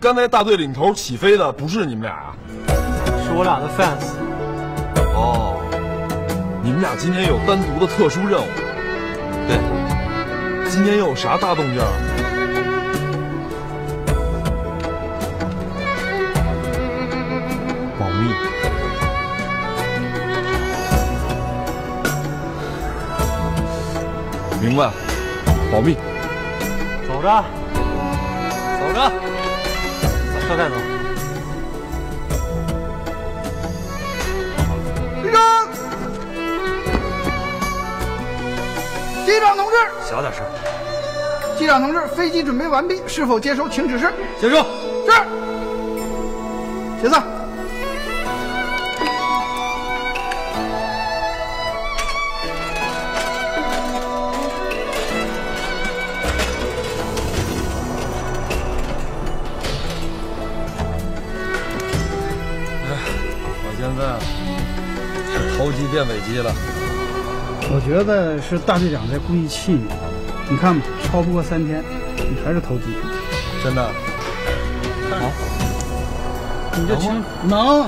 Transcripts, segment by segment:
刚才大队领头起飞的不是你们俩啊？是我俩的 fans。哦，你们俩今天有单独的特殊任务。对，今天又有啥大动静？保密。明白，保密。走着，走着，把车带走。立正。机长同志，小点声。机长同志，飞机准备完毕，是否接收？请指示。接收。是。茄子。是投机变尾机了。我觉得是大队长在故意气你。你看吧，超不过三天，你还是投机。真的？好，你就听能。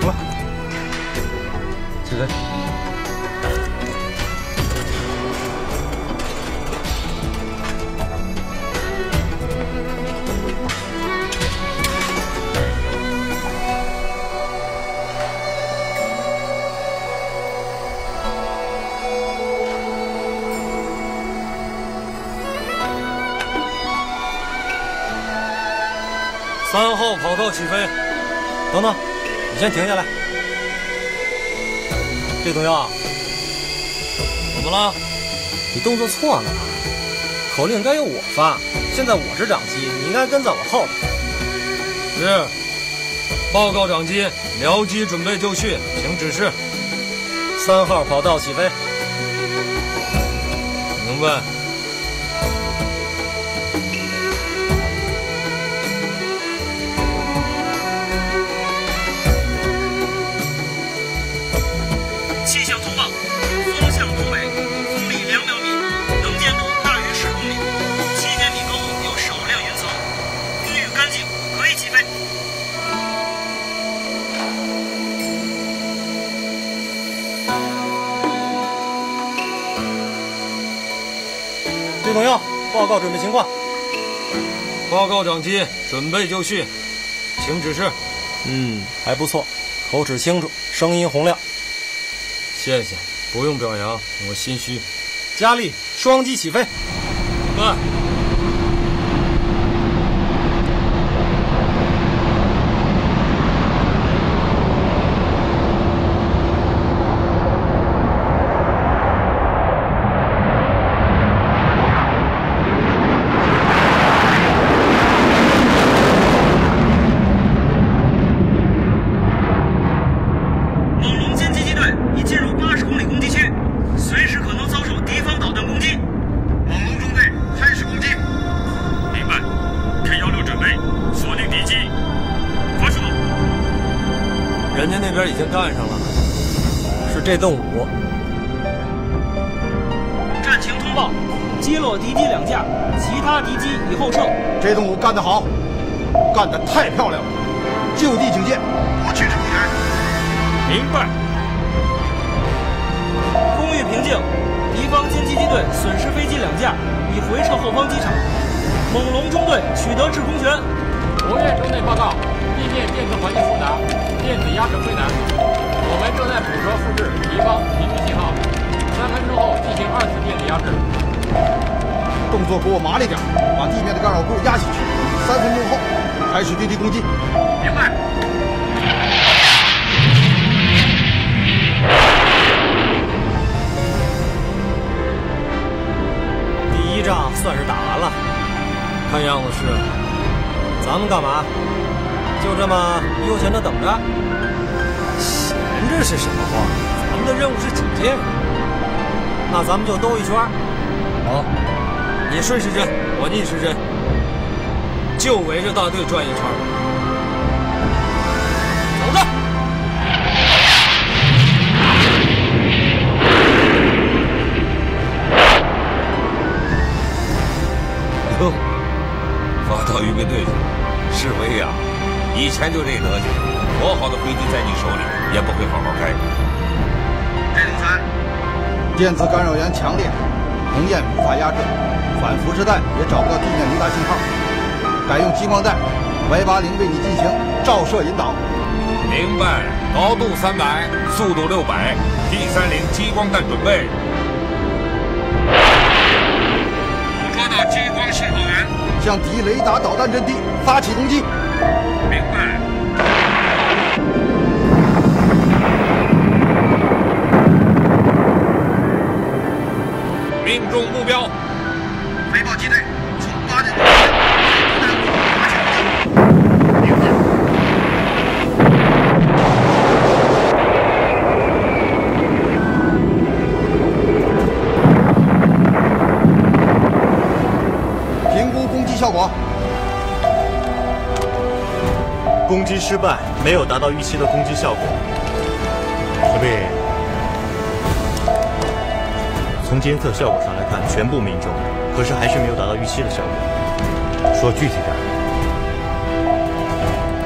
走吧，起飞。跑道起飞。等等，你先停下来。这东耀，怎么了？你动作错了，口令该由我发。现在我是长机，你应该跟在我后头。是。报告长机，僚机准备就绪，请指示。三号跑道起飞。明白。报告准备情况。报告长机，准备就绪，请指示。嗯，还不错，口齿清楚，声音洪亮。谢谢，不用表扬，我心虚。佳丽，双机起飞。明敌机已后撤。这栋五干得好，干得太漂亮了，就地警戒，不去指挥员。明白。空域平静，敌方歼击机队损失飞机两架，已回撤后方机场。猛龙中队取得制空权。国院中队报告，地面电子环境复杂，电子压制困难。我们正在捕捉复制敌方频率信号，三分钟后进行二次电子压制。动作给我麻利点，把地面的干扰物压下去。三分钟后开始对地攻击。明白。第一仗算是打完了，看样子是。咱们干嘛？就这么悠闲的等着？闲着是什么话？咱们的任务是警戒。那咱们就兜一圈。好，你顺时针，我逆时针，就围着大队转一圈。走着。哟，反到预备队去了。世威呀，以前就这德行，多好的飞机在你手里也不会好好开。戴总裁，电子干扰源强烈，红焰无法压制，反辐射弹也找不到地面雷达信号，改用激光弹，Y 八零为你进行照射引导。明白，高度三百，速度六百，T 三零激光弹准备。捕捉到激光信号源，向敌雷达导弹阵地发起攻击。明白。命中目标，飞豹机队从八点攻击。评估攻击效果。攻击失败，没有达到预期的攻击效果。小兵，从监测效果上来看，全部命中，可是还是没有达到预期的效果。说具体点。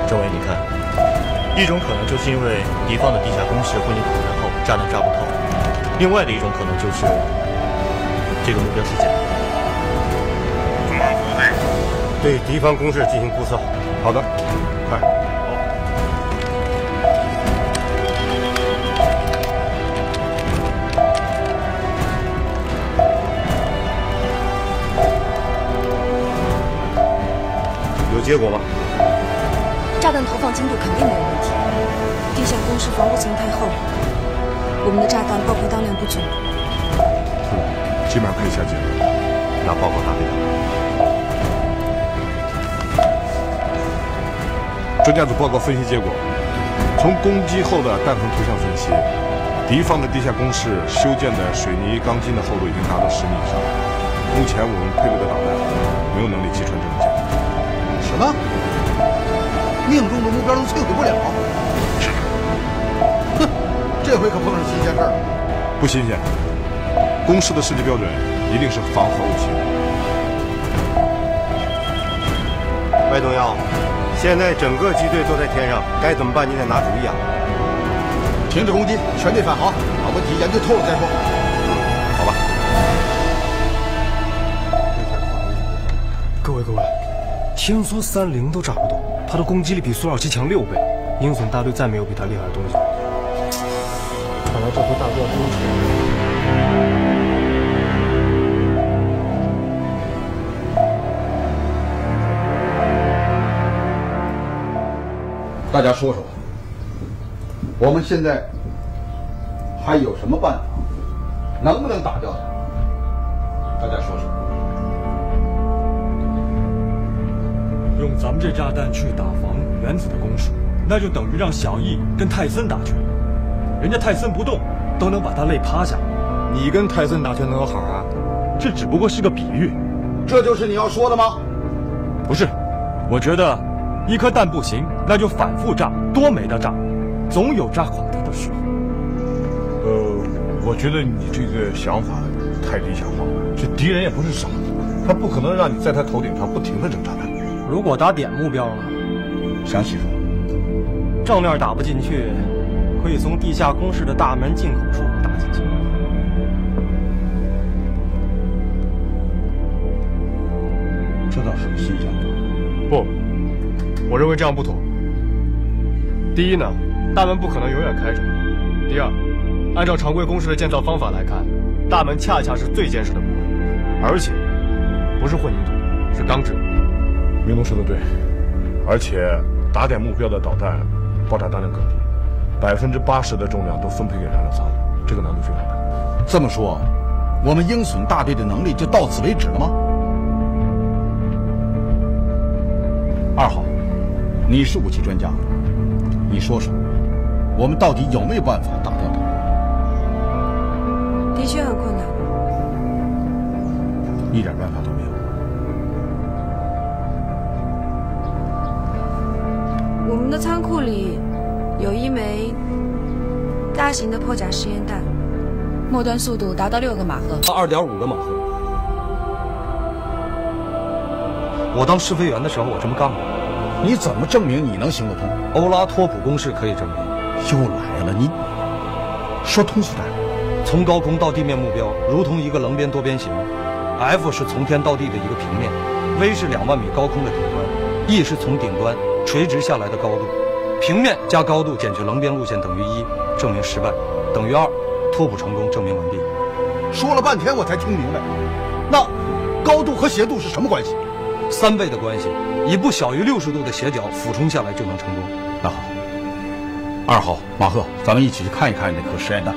政委，你看，一种可能就是因为敌方的地下工事混凝土太厚，炸弹炸不透；另外的一种可能就是这个目标是假的。中方部队，对敌方工事进行估测。好的，快。结果吗？炸弹投放精度肯定没有问题。地下工事防护层太厚，我们的炸弹爆破当量不足。基本上可以下结论，拿报告大队长。专家组报告分析结果：从攻击后的弹痕图像分析，敌方的地下工事修建的水泥钢筋的厚度已经达到十米以上。目前我们配备的导弹没有能力击穿这种建筑。什么？命中的目标都摧毁不了？哼，这回可碰上新鲜事儿了。不新鲜。公式的设计标准一定是防核武器。麦东耀，现在整个机队都在天上，该怎么办？你得拿主意啊！停止攻击，全力返航，把问题研究透了再说。好吧。各位各位，天梭三零都炸不动，它的攻击力比苏二七强六倍，鹰隼大队再没有比它厉害的东西了。看来这回大哥要攻击。大家说说，我们现在还有什么办法？能不能打掉它？大家说说。用咱们这炸弹去打防原子的攻势，那就等于让小易跟泰森打拳。人家泰森不动，都能把他累趴下。你跟泰森打拳能有好啊？这只不过是个比喻。这就是你要说的吗？不是，我觉得一颗弹不行，那就反复炸，多没得炸，总有炸垮它的时候。呃，我觉得你这个想法太理想化了。这敌人也不是傻子，他不可能让你在他头顶上不停的扔炸弹。如果打点目标呢？详细说。正面打不进去，可以从地下工事的大门进口处打进去。这倒是个新鲜。不，我认为这样不妥。第一呢，大门不可能永远开着；第二，按照常规工事的建造方法来看，大门恰恰是最坚实的部位，而且不是混凝土，是钢制。明龙说的对，而且打点目标的导弹爆炸当量更低，百分之八十的重量都分配给燃料舱，这个难度非常大。这么说，我们鹰隼大队的能力就到此为止了吗？二号，你是武器专家，你说说，我们到底有没有办法打掉它？的确很困难。一点办法都们的仓库里有一枚大型的破甲实验弹，末端速度达到六个马赫。二点五个马赫。我当试飞员的时候，我这么干过。你怎么证明你能行得通？欧拉托普公式可以证明。又来了，你说通俗点。从高空到地面目标，如同一个棱边多边形。F 是从天到地的一个平面，v 是两万米高空的顶端，E 是从顶端垂直下来的高度。平面加高度减去棱边路线等于一，证明失败，等于二，拓扑成功，证明完毕。说了半天我才听明白，那高度和斜度是什么关系？三倍的关系，以不小于六十度的斜角俯冲下来就能成功。那好，二号马赫，咱们一起去看一看那颗实验弹。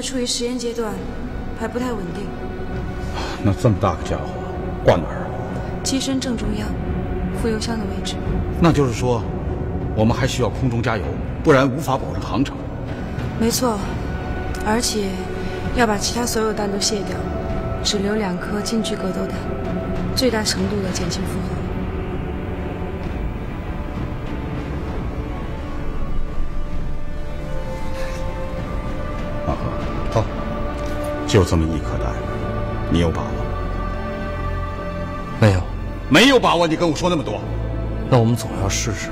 在处于实验阶段，还不太稳定。那这么大个家伙，挂哪儿？机身正中央，副油箱的位置。那就是说，我们还需要空中加油，不然无法保证航程。没错，而且要把其他所有弹都卸掉，只留两颗近距格斗弹，最大程度的减轻负荷。就这么一颗蛋，你有把握？没有，没有把握。你跟我说那么多，那我们总要试试。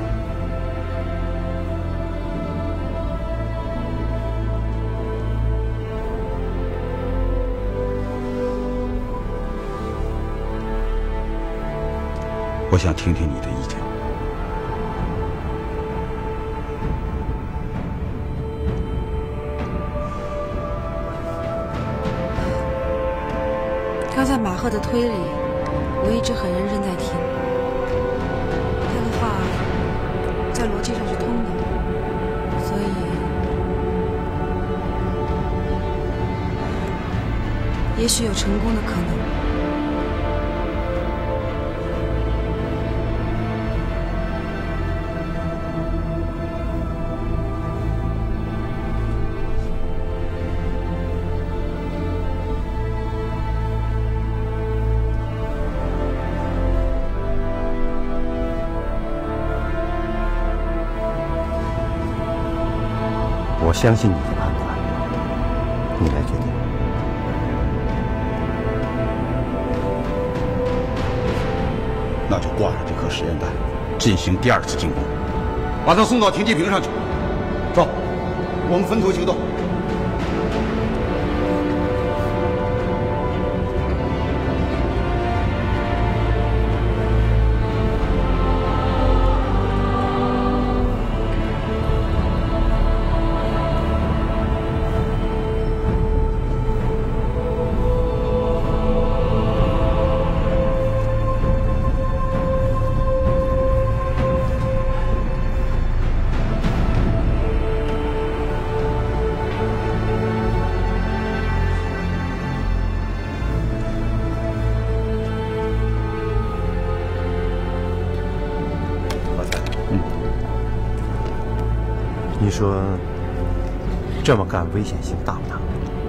我想听听你的意见。赫的推理，我一直很认真在听。他的话在逻辑上是通的，所以也许有成功的可能。相信你的判断，你来决定。那就挂上这颗实验弹，进行第二次进攻，把它送到停机坪上去。走，我们分头行动。说这么干危险性大不大？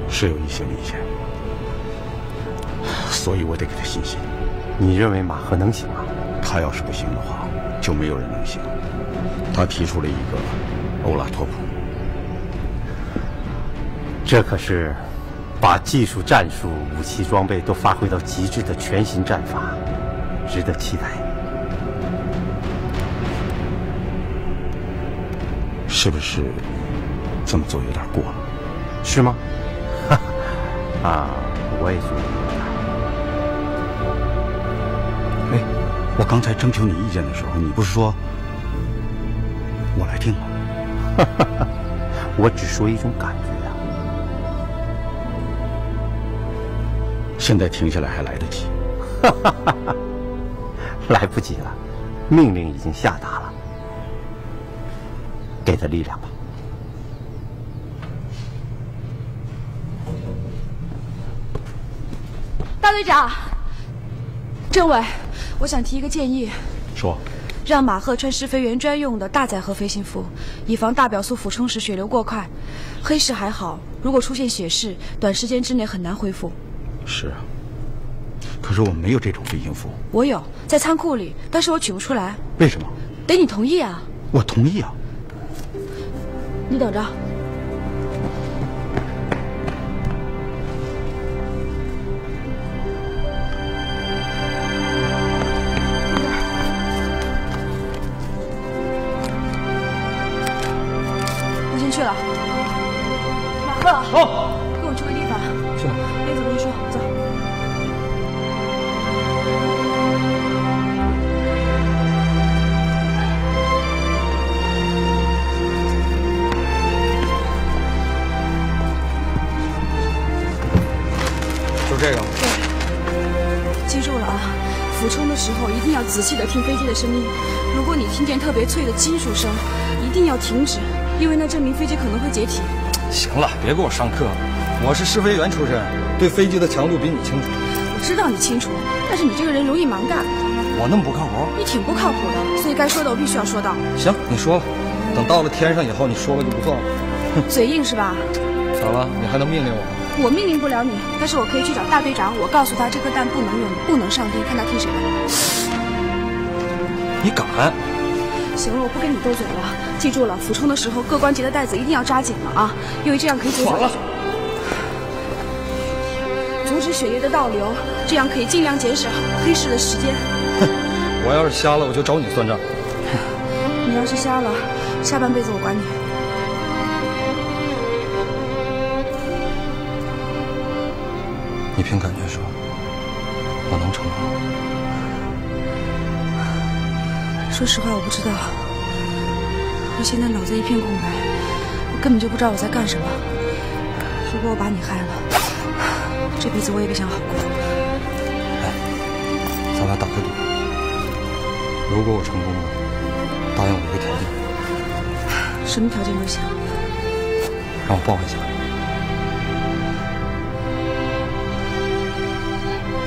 是有一些危险，所以我得给他信心。你认为马赫能行吗？他要是不行的话，就没有人能行。他提出了一个欧拉托普，这可是把技术、战术、武器装备都发挥到极致的全新战法，值得期待。是不是这么做有点过了？是吗？啊，我也觉得。哎，我刚才征求你意见的时候，你不是说我来定吗？我只说一种感觉呀。现在停下来还来得及。来不及了，命令已经下达了。给他力量吧，大队长，政委，我想提一个建议，说，让马赫穿试飞员专用的大载荷飞行服，以防大表速俯冲时血流过快。黑市还好，如果出现血势，短时间之内很难恢复。是啊，可是我们没有这种飞行服。我有，在仓库里，但是我取不出来。为什么？得你同意啊。我同意啊。你等着。声音。如果你听见特别脆的金属声，一定要停止，因为那证明飞机可能会解体。行了，别给我上课了。我是试飞员出身，对飞机的强度比你清楚。我知道你清楚，但是你这个人容易蛮干。我那么不靠谱？你挺不靠谱的，所以该说的我必须要说到。行，你说吧。等到了天上以后，你说了就不算了。嘴硬是吧？咋了？你还能命令我吗？我命令不了你，但是我可以去找大队长，我告诉他这颗蛋不能用，不能上天，看他听谁的。你敢？行了，我不跟你斗嘴了。记住了，俯冲的时候各关节的带子一定要扎紧了啊，因为这样可以减少完了，阻止血液的倒流，这样可以尽量减少黑市的时间。哼我要是瞎了，我就找你算账。你要是瞎了，下半辈子我管你。你凭感觉说，我能成功吗？说实话，我不知道。我现在脑子一片空白，我根本就不知道我在干什么。如果我把你害了，这辈子我也别想好过。来咱俩打个赌，如果我成功了，答应我一个条件，什么条件都行。让我抱一下。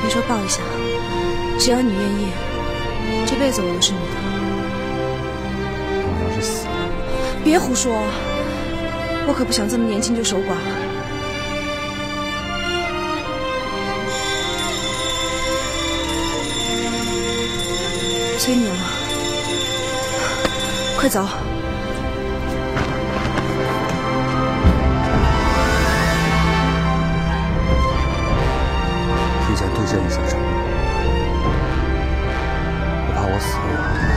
别说抱一下，只要你愿意，这辈子我都是你的。别胡说，我可不想这么年轻就守寡。了。催你了，快走！提前兑现一下承诺，我怕我死了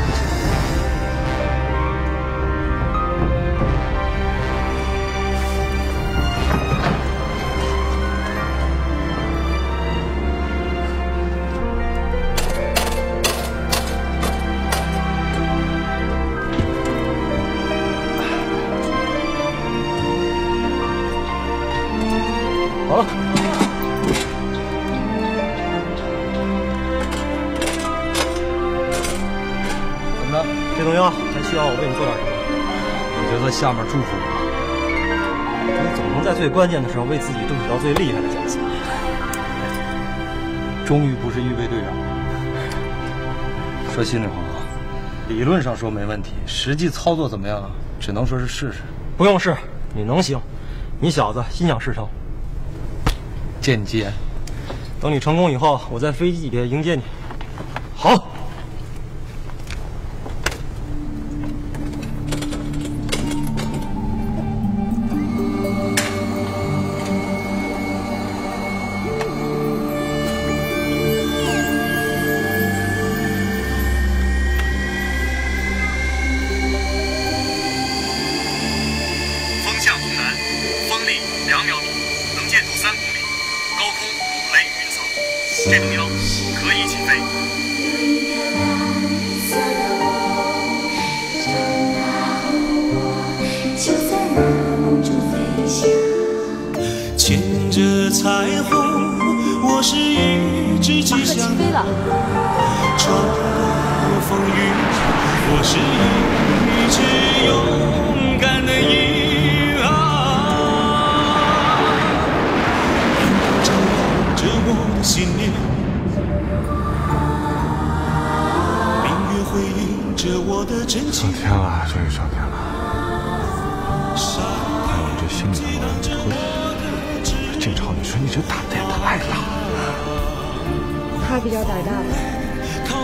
下面祝福我。你总能在最关键的时候为自己争取到最厉害的角色。终于不是预备队长了。说心里话啊，理论上说没问题，实际操作怎么样啊？只能说是试试。不用试，你能行。你小子心想事成。间接。等你成功以后，我在飞机里边迎接你。好。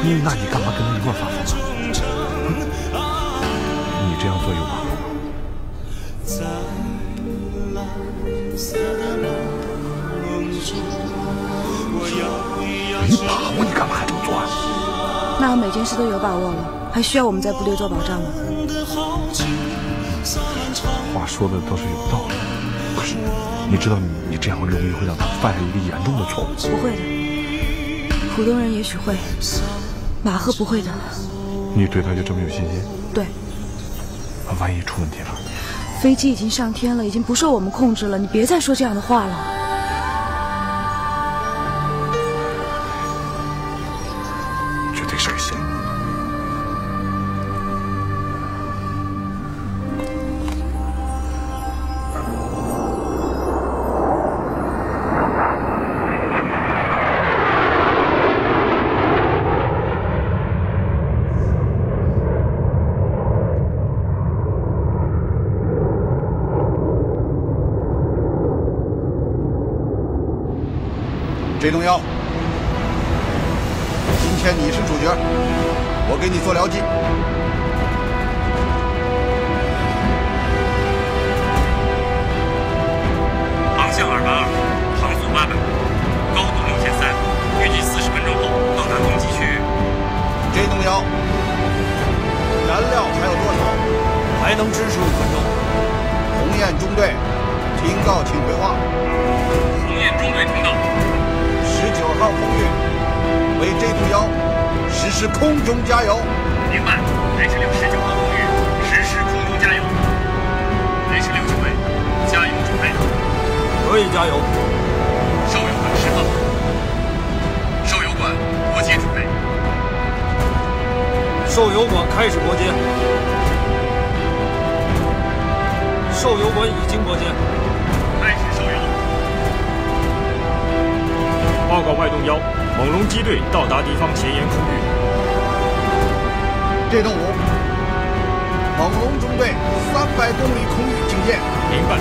嗯，那你干嘛跟他一块发疯啊？你这样做有把握吗？没把握，你干嘛还这么做啊？那我每件事都有把握了，还需要我们在部队做保障吗？话说的倒是有道理，可是你知道你你这样容易会让他犯下一个严重的错误。不会的，普通人也许会，马赫不会的。你对他就这么有信心？对，那万一出问题了？飞机已经上天了，已经不受我们控制了，你别再说这样的话了。给你做僚机。航向二八二，航速八百，高度六千三，预计四十分钟后到达攻击区域。这东幺，燃料还有多少？还能支持五分钟。鸿雁中队，听到请回话。鸿雁中队听到。十九号空域为 J 度幺实施空中加油。明白。H 六十九号空域实施空中加油。H 六九位，加油准备。可以加油。受油管释放。受油管拨接准备。受油管开始拨接。受油管已经拨接。开始受油。报告外动幺，猛龙机队到达敌方前沿空域。这动五，猛龙中队三百公里空域警戒。明白。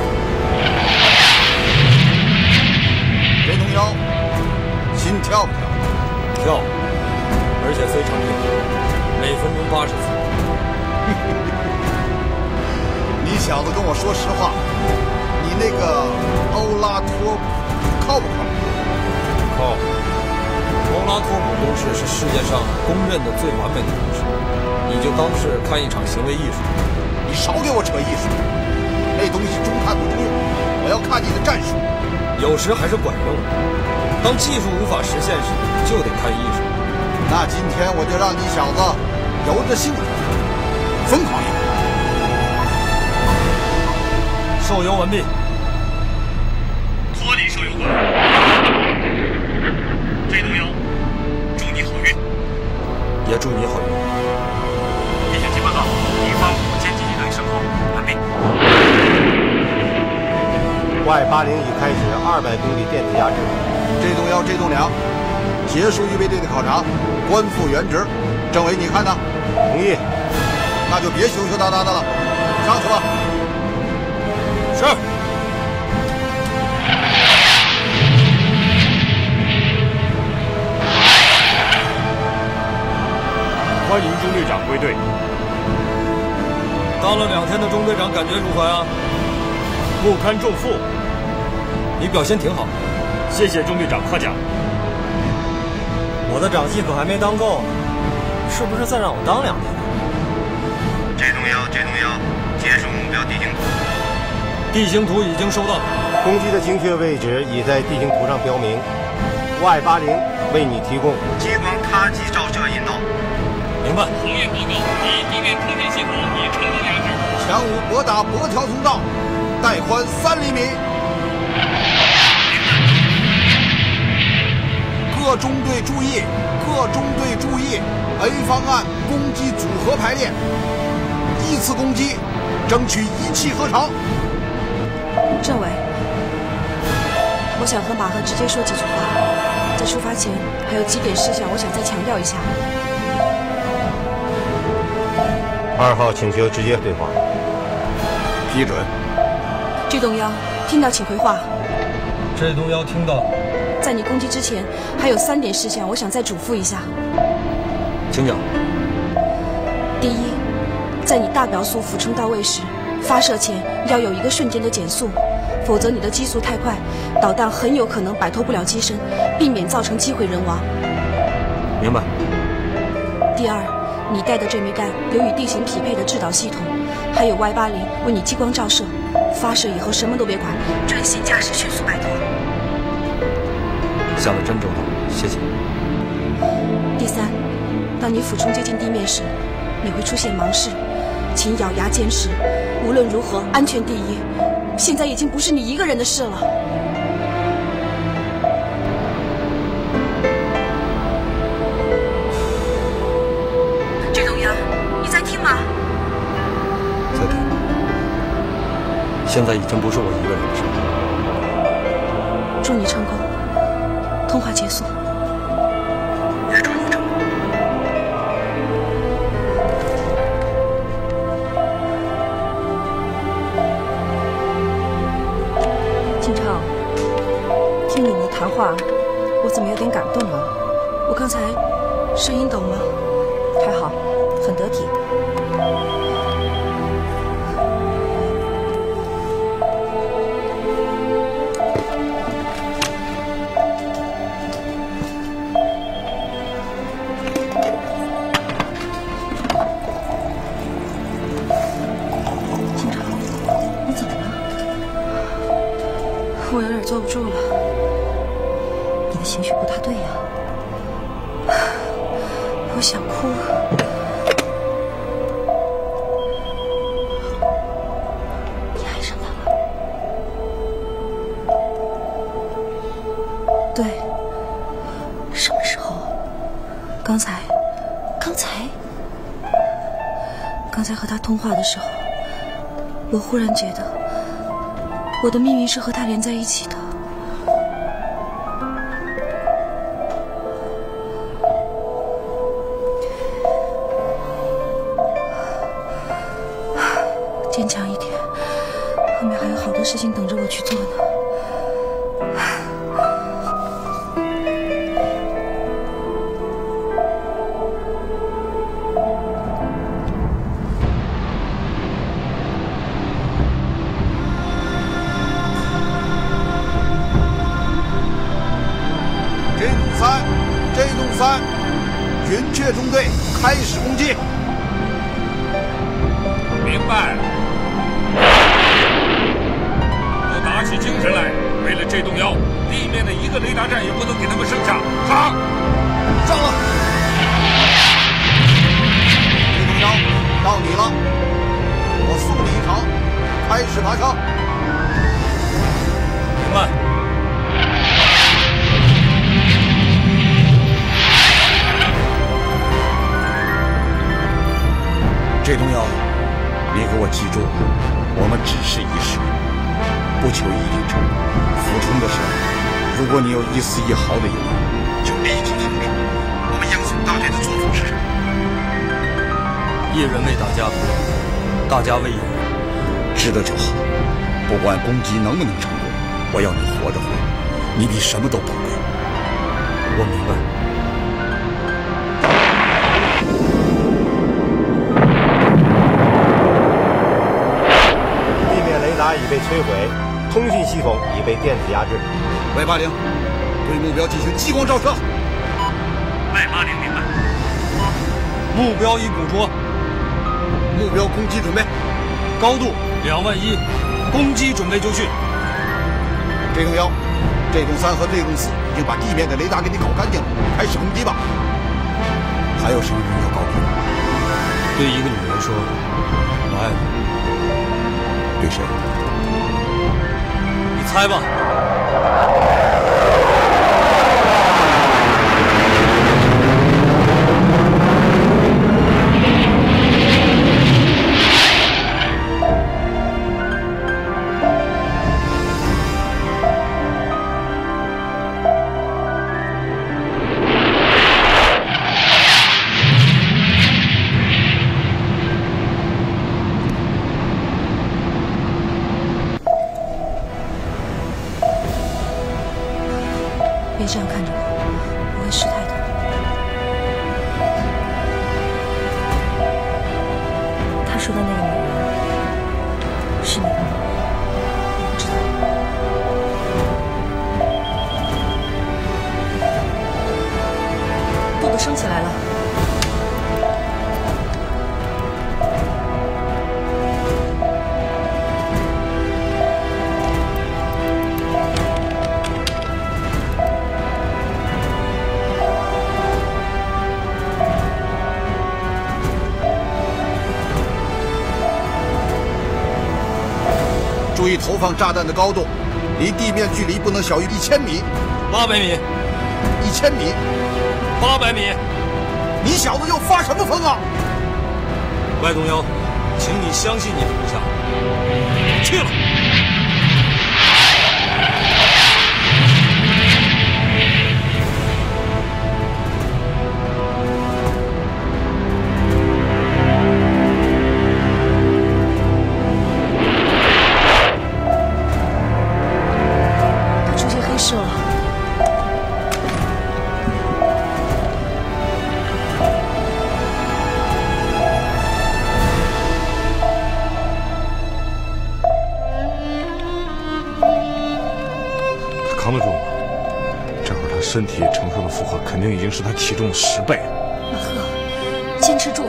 这动幺，心跳不跳？跳，而且非常厉害，每分钟八十次。你小子跟我说实话，你那个欧拉托靠不靠？靠！欧拉托姆公式是世界上公认的最完美的公式，你就当是看一场行为艺术。你少给我扯艺术，那东西中看不中用，我要看你的战术。有时还是管用的，当技术无法实现时，就得看艺术。那今天我就让你小子由着性子疯狂一把。受油完毕。脱离受油管。这东幺。也祝你好运。地形情报告，敌方五千击击队升空完毕。Y 八零已开始二百公里电子压制。这栋幺，这栋两，结束预备队的考察，官复原职。政委，你看呢？同意。那就别羞羞答答的了，上去吧。是。欢迎中队长归队。当了两天的中队长，感觉如何呀？不堪重负。你表现挺好，谢谢中队长夸奖。我的长戏可还没当够呢，是不是再让我当两天？这东幺，这东幺，接收目标地形图。地形图已经收到，攻击的精确位置已在地形图上标明。Y 八零为你提供激光他击照。明白。鸿雁报告，敌地面通信系统已成功压制。强五拨打驳条通道，带宽三厘米。各中队注意，各中队注意，A 方案攻击组合排列，依次攻击，争取一气呵成。政委，我想和马赫直接说几句话。在出发前，还有几点事项，我想再强调一下。二号请求直接对话。批准。巨洞幺，听到请回话。这洞幺听到。在你攻击之前，还有三点事项，我想再嘱咐一下。请讲。第一，在你大表速俯冲到位时，发射前要有一个瞬间的减速，否则你的机速太快，导弹很有可能摆脱不了机身，避免造成机毁人亡。明白。第二，你带的这枚弹有与地形匹配的制导系统，还有 Y 八零为你激光照射，发射以后什么都别管，专心驾驶，迅速摆脱。想得真周到，谢谢。第三，当你俯冲接近地面时，你会出现盲视，请咬牙坚持。无论如何，安全第一。现在已经不是你一个人的事了。现在已经不是我一个人的事了。祝你成功。通话结束。我忽然觉得，我的命运是和他连在一起的。坚强一点，后面还有好多事情等着我云雀中队开始攻击。明白。都打起精神来！为了这栋幺，地面的一个雷达站也不能给他们剩下。上！上了。这栋幺到你了，我送你一程，开始爬升。明白。这栋幺，你给我记住，我们只是一试，不求一定成功。俯冲的时候，如果你有一丝一毫的犹豫，就立即停止。我们英雄大队的作风是什么？一人为大家，大家为一人，知道就好。不管攻击能不能成功，我要你活着回来，你比什么都宝贵。我明白。摧毁，通讯系统已被电子压制。Y 八零，对目标进行激光照射。Y 八零明白。目标已捕捉，目标攻击准备，高度两万一，攻击准备就绪。这栋幺，这栋三和这栋四已经把地面的雷达给你搞干净了，开始攻击吧。还有什么人要告别？对一个女人说，我爱你。对谁？你猜吧。升起来了。注意投放炸弹的高度，离地面距离不能小于一千米。八百米，一千米，八百米。你小子又发什么疯啊？外东幺，请你相信你的部下。去了。身体承受的负荷肯定已经是他体重的十倍。马赫，坚持住！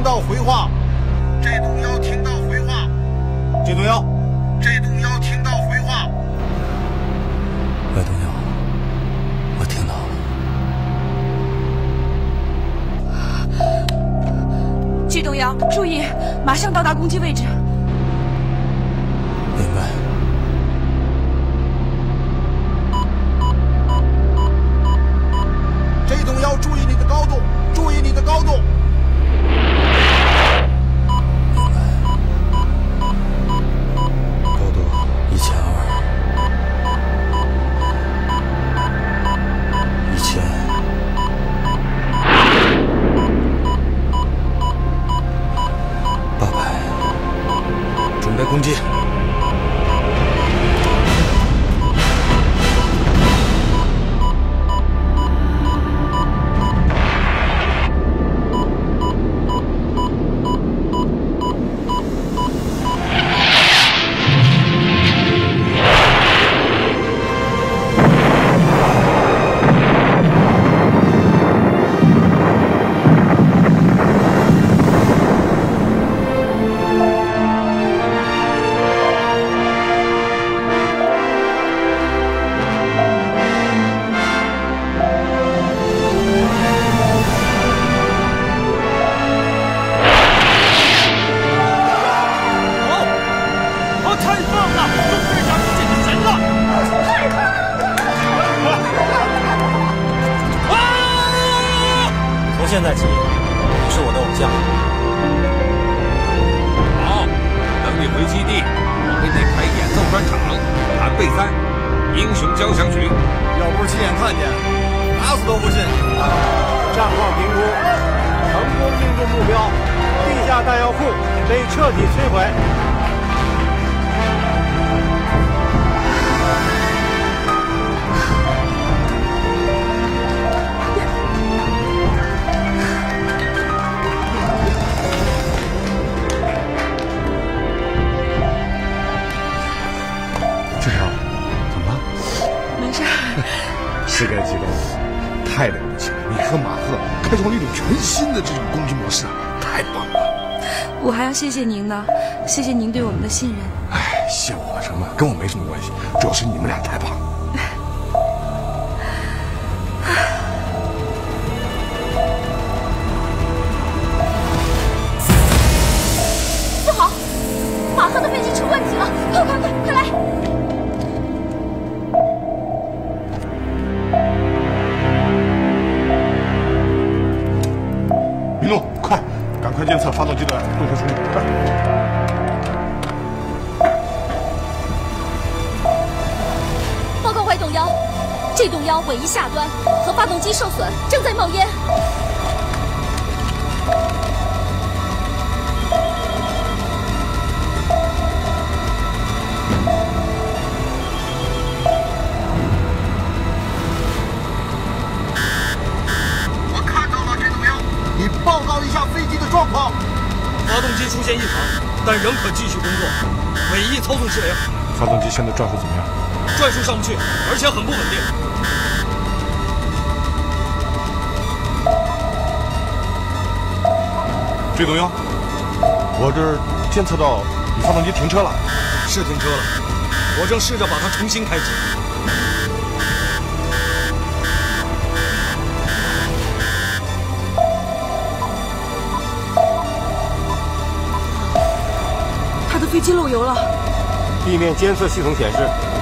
听到回话这东幺听到回话这东幺，，J 东幺听到回话。外东幺，我听到了。这东阳，注意，马上到达攻击位置。是你们俩太棒尾翼下端和发动机受损，正在冒烟。我看到了这动幺，你报告一下飞机的状况。发动机出现异常，但仍可继续工作。尾翼操纵失灵，发动机现在转速怎么样？转速上不去，而且很不稳定。这动幺，我这儿监测到你发动机停车了。是停车了，我正试着把它重新开启。他的飞机漏油了。地面监测系统显示，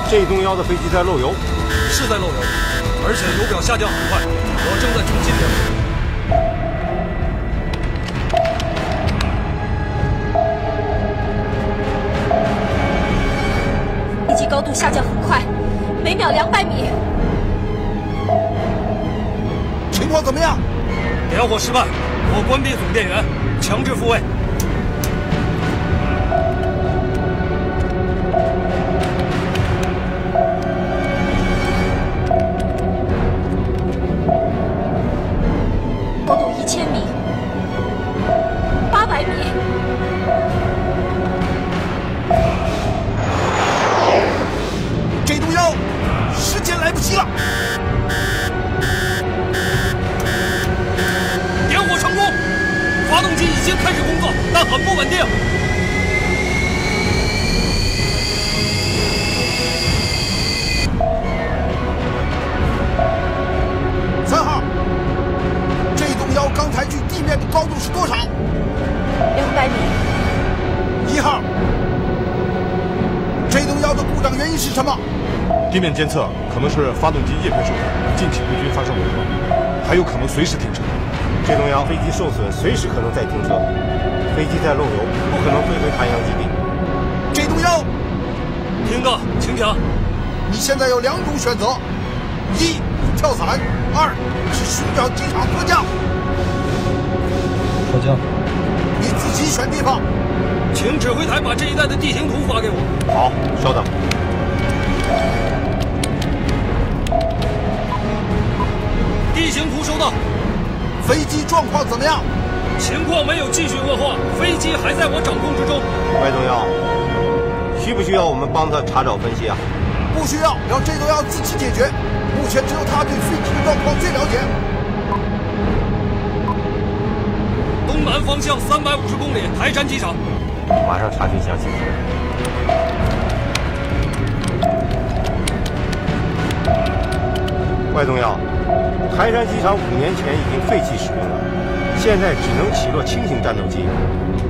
这栋幺的飞机在漏油。是在漏油，而且油表下降很快。我正在重新点高度下降很快，每秒两百米。情况怎么样？点火失败，我关闭总电源，强制复位。地面监测可能是发动机叶片受损，进气不均发生紊乱，还有可能随时停车。这动幺飞机受损，随时可能再停车。飞机在漏油，不可能飞回盘阳基地。这动幺，听到，请讲。你现在有两种选择：一跳伞，二是寻找机场迫降。迫降，你自己选地方。请指挥台把这一带的地形图发给我。好，稍等。到。飞机状况怎么样？情况没有继续恶化，飞机还在我掌控之中。外动幺，需不需要我们帮他查找分析啊？不需要，让这都要自己解决。目前只有他对飞机的状况最了解。东南方向三百五十公里，台山机场。马上查询详情。外动幺，台山机场五年前已经废弃使用了，现在只能起落轻型战斗机，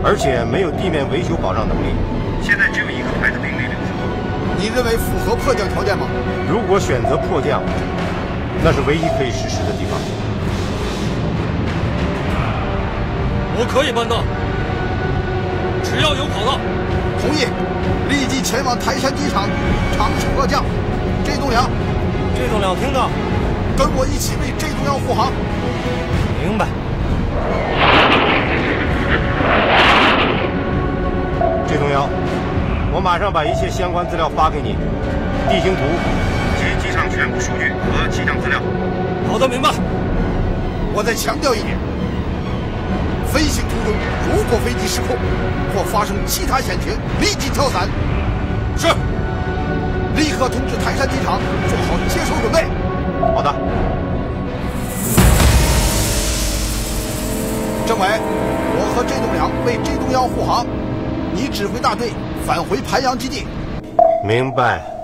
而且没有地面维修保障能力。现在只有一个排的兵力留守。你认为符合迫降条件吗？如果选择迫降，那是唯一可以实施的地方。我可以办到，只要有跑道。同意，立即前往台山机场尝试迫降。这栋梁，这栋梁听到，跟我一起为这栋要护航。明白。这栋幺，我马上把一切相关资料发给你，地形图及机场全部数据和气象资料。好的，明白。我再强调一点。飞行途中，如果飞机失控或发生其他险情，立即跳伞。是。立刻通知台山机场做好接收准备。好的。政委，我和 J 栋梁为 J 栋幺护航，你指挥大队返回盘阳基地。明白。